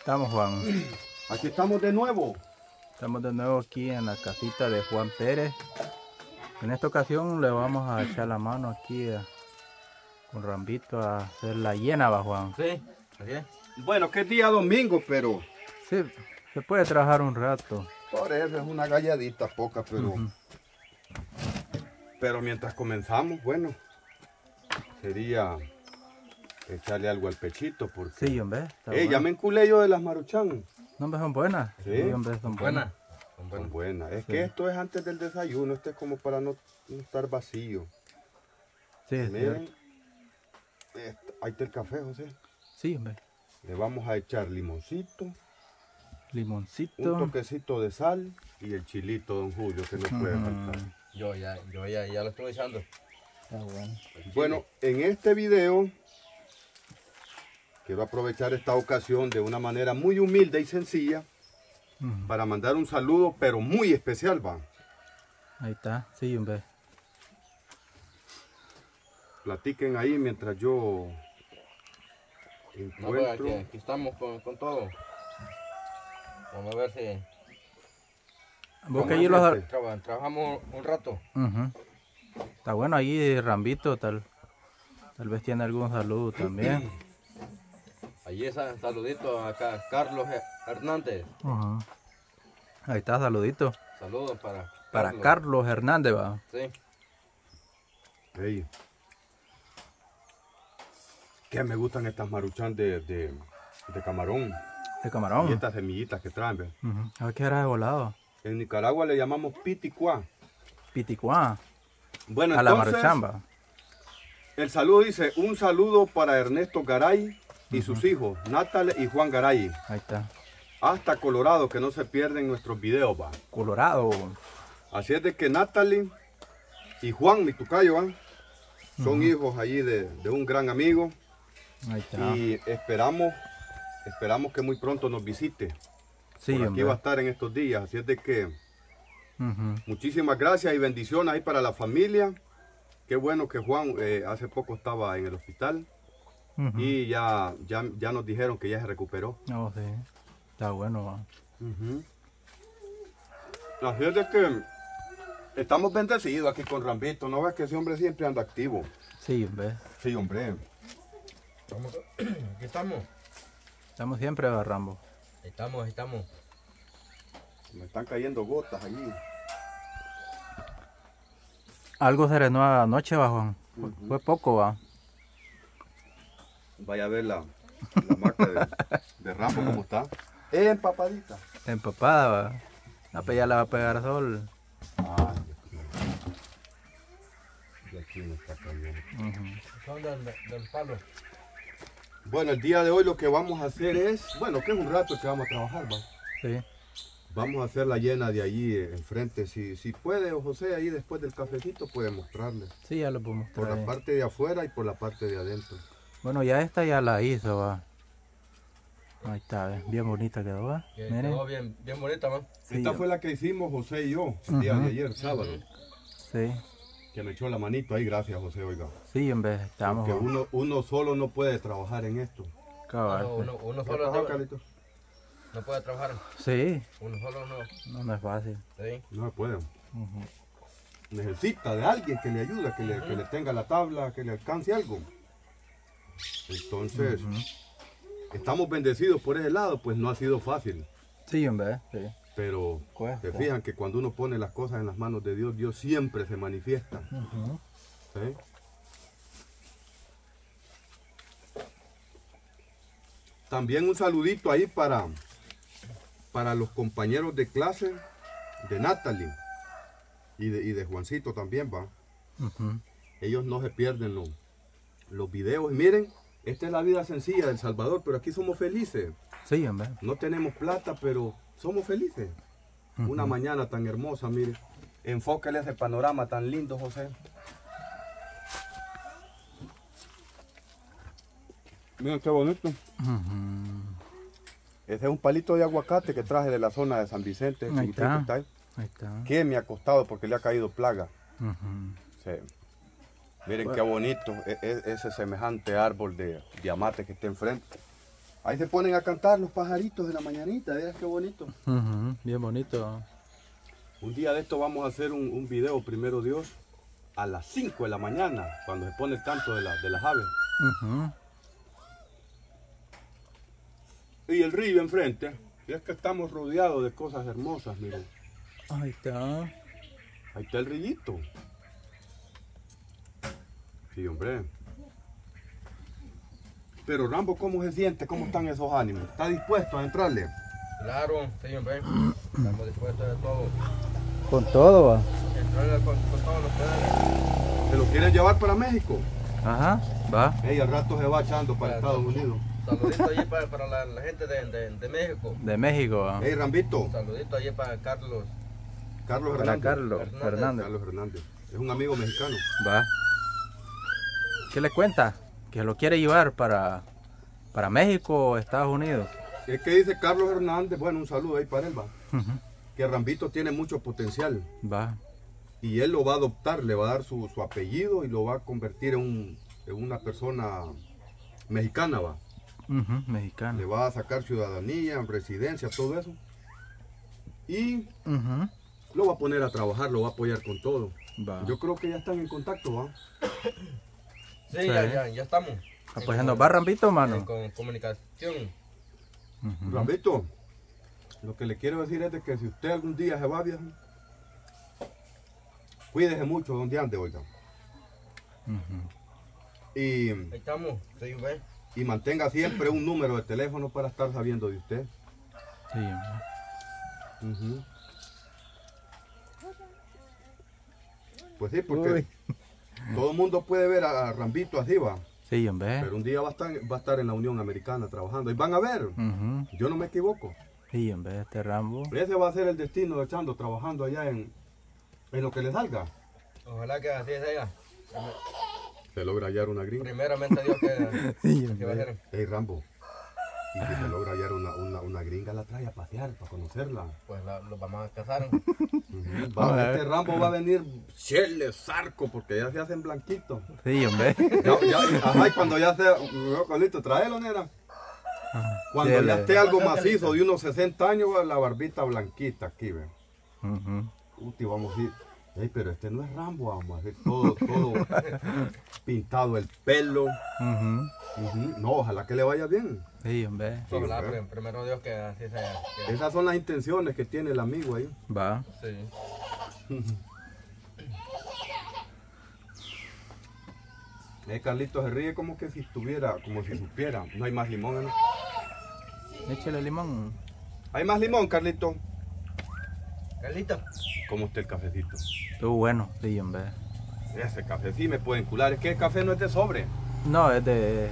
Estamos, Juan. Aquí estamos de nuevo. Estamos de nuevo aquí en la casita de Juan Pérez. En esta ocasión le vamos a echar la mano aquí a- con Rambito a hacer la llena, va Juan. Sí, es. Bueno, que es día domingo, pero Sí, se puede trabajar un rato. por eso es una galladita poca, pero, pero mientras comenzamos, bueno, sería echarle algo al pechito, porque... Sí, hombre. Eh, ya me enculé yo de las maruchan. No, hombre, son buenas. Sí. hombre, son buenas. Buena. Son Son buenas. Es Sí. que esto es antes del desayuno, este es como para no, no estar vacío. Sí, es Miren, ahí está el café, José. Sí, hombre. Le vamos a echar limoncito, un Limoncito. toquecito de sal y el chilito, don Julio, que no puede Ujú. faltar. Yo ya, yo ya, ya lo estoy echando. Está bueno. Bueno, en este video quiero aprovechar esta ocasión de una manera muy humilde y sencilla para mandar un saludo, pero muy especial, va. Ahí está. Sí, hombre. Platiquen ahí mientras yo No, pues, encuentro. aquí, aquí estamos con, con todo. Vamos a ver si Vos que Como allí los... este. traba- trabajamos un rato. Está bueno ahí Rambito, tal, tal vez tiene algún saludo también. Allí esa saludito acá, Carlos Hernández. Ahí está, saludito. Saludos para Para Carlos Hernández, va. Sí. Ey. Que me gustan estas maruchan de, de, de camarón De y camarón. estas semillitas que traen. ve. A ver qué era de volado. En Nicaragua le llamamos piticuá. Piticuá. Bueno, A la entonces, maruchamba. el saludo dice, un saludo para Ernesto Garay y sus hijos, Natal y Juan Garay. Ahí está. Hasta Colorado, que no se pierden nuestros videos, va. Colorado. Así es de que Natalie y Juan, mi tucayo, ¿va? son hijos allí de, de un gran amigo Ahí está. y esperamos, esperamos que muy pronto nos visite. sí, Por aquí hombre. va a estar en estos días, así es de que muchísimas gracias y bendiciones ahí para la familia. Qué bueno que Juan eh, hace poco estaba en el hospital Y ya, ya, ya nos dijeron que ya se recuperó. Oh, sí. Está bueno, va. Así es de que estamos bendecidos aquí con Rambito, ¿no ves que ese hombre siempre anda activo? Sí, hombre. Sí, hombre. Vamos. Aquí estamos. Estamos siempre va, Rambo. Ahí estamos, ahí estamos. Me están cayendo gotas allí. Algo serenó anoche, va, Juan. Fue, Ujú. fue poco, va. Vaya a ver la, la marca de, de Rambo cómo está. Empapadita. Empapada, va. No, pues ya le va a pegar sol. Ay, y aquí me está cayendo. Ujú. Son del, del palo. Bueno, el día de hoy lo que vamos a hacer es, bueno, que es un rato que vamos a trabajar, va. Sí. Vamos a hacer la llena de allí eh, enfrente. Si, si puede, José, ahí después del cafecito puede mostrarle. Sí, ya lo podemos Por la parte de afuera y por la parte de adentro. Bueno, ya esta ya la hizo, va. Ahí está, bien bonita quedó, va. Miren. quedó bien, bien bonita, man. Sí, Esta fue la que hicimos José y yo el día de ayer, sábado. Sí, Que me echó la manito ahí, gracias José, oiga. sí, en vez estamos Porque va. uno, uno solo no puede trabajar en esto. cabal, No, uno, uno ¿Qué solo pasó, no, no puede trabajar. Sí, Uno solo no. no, no es fácil. Sí. No se puede. Necesita de alguien que le ayude, que le, que le tenga la tabla, que le alcance algo. Entonces, estamos bendecidos por ese lado, pues no ha sido fácil. Sí, en vez, sí. Pero se fijan que cuando uno pone las cosas en las manos de Dios, Dios siempre se manifiesta. También un saludito ahí para, para los compañeros de clase de Natalie y de, y de Juancito también, va. Ujú. Ellos no se pierden los, los videos. Y miren, esta es la vida sencilla del Salvador, pero aquí somos felices. Sí, en vez. No tenemos plata, pero somos felices. Una mañana tan hermosa, mire. Enfócale ese panorama tan lindo, José. Miren qué bonito. Ujú. Ese es un palito de aguacate que traje de la zona de San Vicente. Ahí está. ahí, está. Que me ha costado porque le ha caído plaga. Ujú. Sí. Miren qué bonito e- e- ese semejante árbol de diamante que está enfrente. Ahí se ponen a cantar los pajaritos de la mañanita, veas qué bonito. Bien bonito. Un día de esto vamos a hacer un, un video, primero Dios, a las 5 de la mañana, cuando se pone el canto de, la- de las aves. Y el río enfrente. Y es que estamos rodeados de cosas hermosas, miren. Ahí está. Ahí está el rillito. Sí, hombre. Pero Rambo, ¿cómo se siente? ¿Cómo están esos ánimos? ¿Está dispuesto a entrarle? Claro, sí, hombre. Estamos dispuestos a todo. Con todo va. Entrarle con, con todos los poderes. ¿Se lo quieren llevar para México? Ajá, va. Ey, al rato se va echando para Claro. Estados Unidos. Saludito allí para, para la, la gente de, de, de México. De México va. Ey, Rambito. Saludito allí para Carlos. Carlos Para Hernández. Carlos Hernández. Fernández. Carlos Hernández. Es un amigo mexicano. Va. ¿Qué le cuenta? Que lo quiere llevar para, para México o Estados Unidos. Es que dice Carlos Hernández, bueno, un saludo ahí para él, va. Que Rambito tiene mucho potencial. Va. Y él lo va a adoptar, le va a dar su, su apellido y lo va a convertir en, un- en una persona mexicana, va. Ujú, Le Mexicano. va a sacar ciudadanía, residencia, todo eso. Y lo va a poner a trabajar, lo va a apoyar con todo. Va. Yo creo que ya están en contacto, ¿va? Sí, Sí. Ya, ya, ya estamos. Apoyando. ¿Va Rampito, En, mano? con comunicación. Ujú. Rambito, lo que le quiero decir es de que si usted algún día se va a viajar, cuídese mucho donde ande, oiga. Y, Ahí estamos. Sí, y mantenga siempre un número de teléfono para estar sabiendo de usted. Sí. Ujú. Pues sí, porque Uy. Todo el mundo puede ver a Rambito así, va. Sí, hombre. Pero un día va a, estar, va a estar en la Unión Americana trabajando. Y van a ver, yo no me equivoco. Sí, hombre, este Rambo. Ese va a ser el destino de Chando trabajando allá en, en lo que le salga. Ojalá que así sea. Se logra hallar una gringa. Primeramente Dios que, Sí, que va a ser. Hey Rambo. Y si se logra hallar una, una, una gringa, la trae a pasear para conocerla. Pues la- los vamos a casar. Va- A este Rambo va a venir chele, zarco, porque ya se hacen blanquitos. Sí, hombre. Ya, ya, ajá, y cuando ya sea, no, Carlito, tráelo, nena. Cuando ya esté algo macizo de unos 60 años, va la barbita blanquita aquí, ve. Ujú. Uti, vamos a ir. Ey, pero este no es Rambo, vamos a hacer todo, todo pintado el pelo. Ujú. Ujú. No, ojalá que le vaya bien. Sí, hombre. Sí, Ojalá, hombre. primero Dios que así sea. que- Esas son las intenciones que tiene el amigo ahí. Va. sí. Eh, Carlito se ríe como que si estuviera, como si supiera. No hay más limón, ¿no? Échale limón. ¿Hay más limón, Carlito? Carlito. ¿Cómo está el cafecito? Estuvo bueno. Sí, hombre. Ese café sí me pueden cular. Es que el café no es de sobre. No, es de...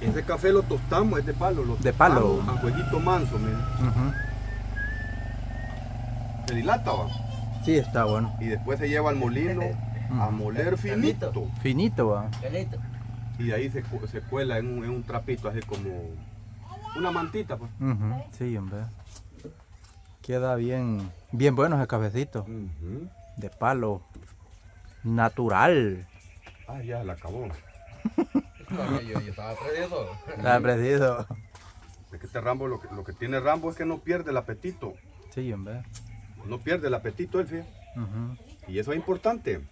Ese café lo tostamos, es de palo. Lo De palo. A jueguito manso, mira. Ujú. Se dilata, va. Sí, está bueno. Y después se lleva al molino a moler finito. Finito, va. Carlito. Y de ahí se, se cuela en un, en un trapito así como una mantita, pues. Ujú. Sí, hombre. Queda bien, bien bueno ese cafecito. De palo. Natural. Ah, ya la acabó. No, yo, yo estaba preciso. Está preciso. Es que este Rambo, lo que, lo que tiene Rambo es que no pierde el apetito. Sí, hombre. No pierde el apetito, él, fíjate. Y eso es importante.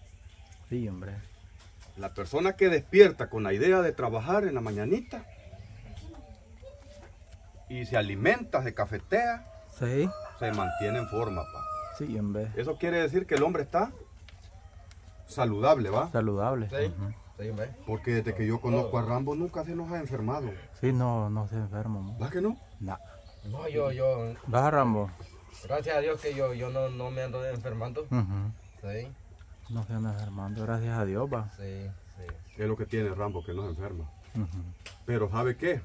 Sí, hombre. La persona que despierta con la idea de trabajar en la mañanita y se alimenta, se cafetea, Sí. Se mantiene en forma, pa. Sí, hombre. Eso quiere decir que el hombre está saludable, ¿va? Saludable. Sí. Sí, hombre. Porque desde que yo conozco a Rambo nunca se nos ha enfermado. Sí, no, no se enferma. ¿Va que no? No. No, yo, yo, ¿Vas Rambo? gracias a Dios que yo, yo no, no me ando enfermando. Sí, No se anda enfermando, gracias a Dios, va. sí, sí. Es lo que tiene Rambo, que no se enferma. Pero ¿sabe qué?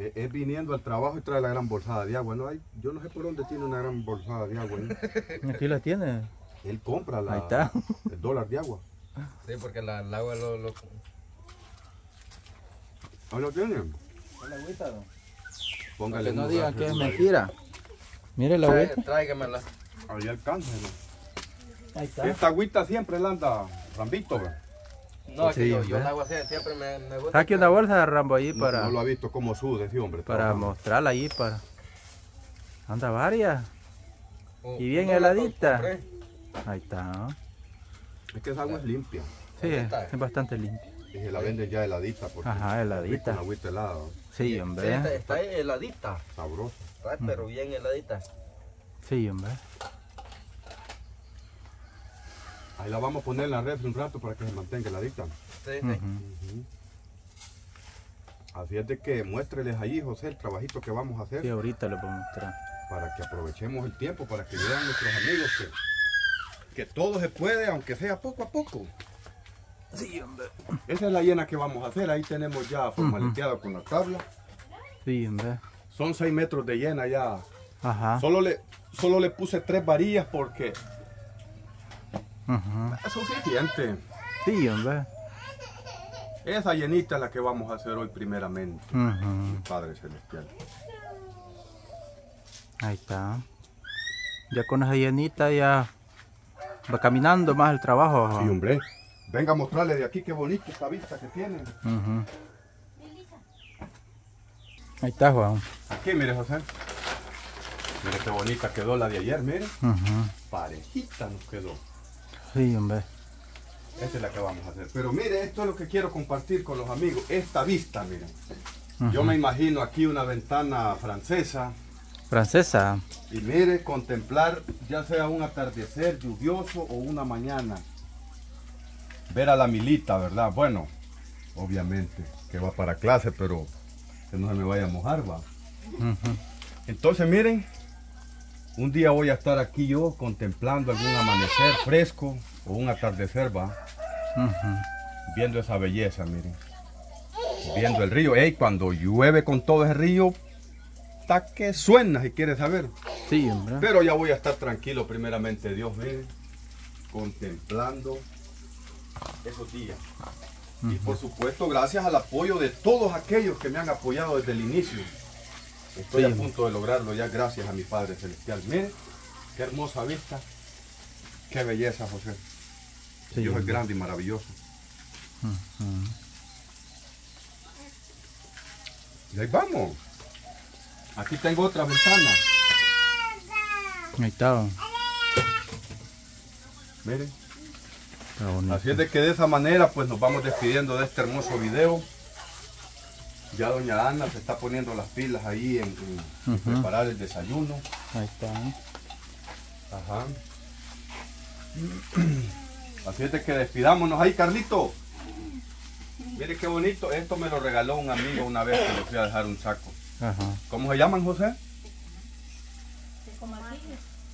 Es viniendo al trabajo y trae la gran bolsada de agua. No hay, yo no sé por dónde tiene una gran bolsada de agua. ¿no? Aquí la tiene. Él compra la, Ahí está. el dólar de agua. Sí, porque la, el agua lo, lo... ¿Ahí lo tiene? Póngale Que no un digan lugar, que es mentira. Mire la Trae- agüita. Tráigamela. Ahí alcanza. ¿no? Ahí está. Esta agüita siempre la anda Rambito. No, Sí, yo, yo la hago así, siempre me, me gusta. Saque una bolsa de Rambo ahí No, para, no lo ha visto como sude ese hombre. para trabajando. mostrarla ahí para. Anda varias. Oh, y bien heladita. Ahí está. ¿no? Es que esa agua es limpia. Sí, es, bastante limpia. Y se la venden ya heladita. Porque Ajá, heladita. agüita helada. Sí, Sí, está, hombre. está heladita. Sabrosa. Está, pero bien heladita. Sí, hombre. Ahí la vamos a poner en la red un rato para que se mantenga heladita. Sí, sí. Así es de que muéstreles ahí, José, el trabajito que vamos a hacer Sí, ahorita voy a mostrar. para que aprovechemos el tiempo, para que vean nuestros amigos que, que todo se puede, aunque sea poco a poco. Sí, hombre. Esa es la llena que vamos a hacer. Ahí tenemos ya formaleteado con la tabla. Sí, hombre. Son 6 metros de llena ya. Ajá. Solo le, solo le puse tres varillas porque Es suficiente. Sí, hombre. Esa llenita es la que vamos a hacer hoy primeramente. Ujú. Padre Celestial. Ahí está. Ya con esa llenita ya va caminando más el trabajo. Sí, hombre. Venga a mostrarle de aquí qué bonita esta vista que tienen. Ujú. Ahí está, Juan. Aquí, mire, José. Mire qué bonita quedó la de ayer, mire. Parejita nos quedó. Sí, hombre. Esa es la que vamos a hacer. Pero mire, esto es lo que quiero compartir con los amigos. Esta vista, miren. Yo me imagino aquí una ventana francesa. Francesa. Y mire, contemplar ya sea un atardecer lluvioso o una mañana. Ver a la milita, ¿verdad? Bueno, obviamente que va para clase, pero que no se me vaya a mojar, va. Entonces, miren, un día voy a estar aquí yo contemplando algún amanecer fresco o un atardecer, va. Viendo esa belleza, miren. Viendo el río. Ey, cuando llueve con todo ese río, está que suena si quieres saber. Sí, hombre. Pero ya voy a estar tranquilo, primeramente Dios, miren, contemplando esos días. Y por supuesto, gracias al apoyo de todos aquellos que me han apoyado desde el inicio. Estoy Sí. a punto de lograrlo ya, gracias a mi Padre Celestial. Miren, qué hermosa vista, qué belleza, José. Sí, Dios es grande y maravilloso. Y ahí vamos. Aquí tengo otra ventana. Ahí está. Miren. Así es de que de esa manera pues nos vamos despidiendo de este hermoso video. Ya doña Ana se está poniendo las pilas ahí en, preparar el desayuno. Ahí está. Ajá. Así es de que despidámonos ahí, Carlito. Mire qué bonito. Esto me lo regaló un amigo una vez que le fui a dejar un saco. Ajá. ¿Cómo se llaman, José?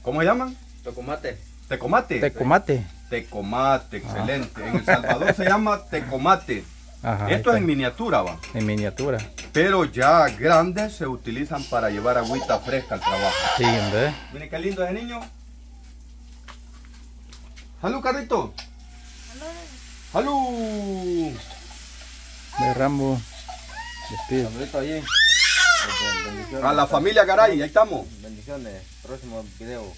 ¿Cómo se llaman? Tocomate. Tecomate. Tecomate. Tecomate, excelente. En El Salvador se llama tecomate. Ajá. Esto es en miniatura, va. en miniatura. Pero ya grandes se utilizan para llevar agüita fresca al trabajo. Sí, hombre. Miren qué lindo ese niño. ¡Salud, Carrito! ¡Salud! De Rambo. Bendiciones. A la familia Garay, ahí estamos. Bendiciones. Próximo video.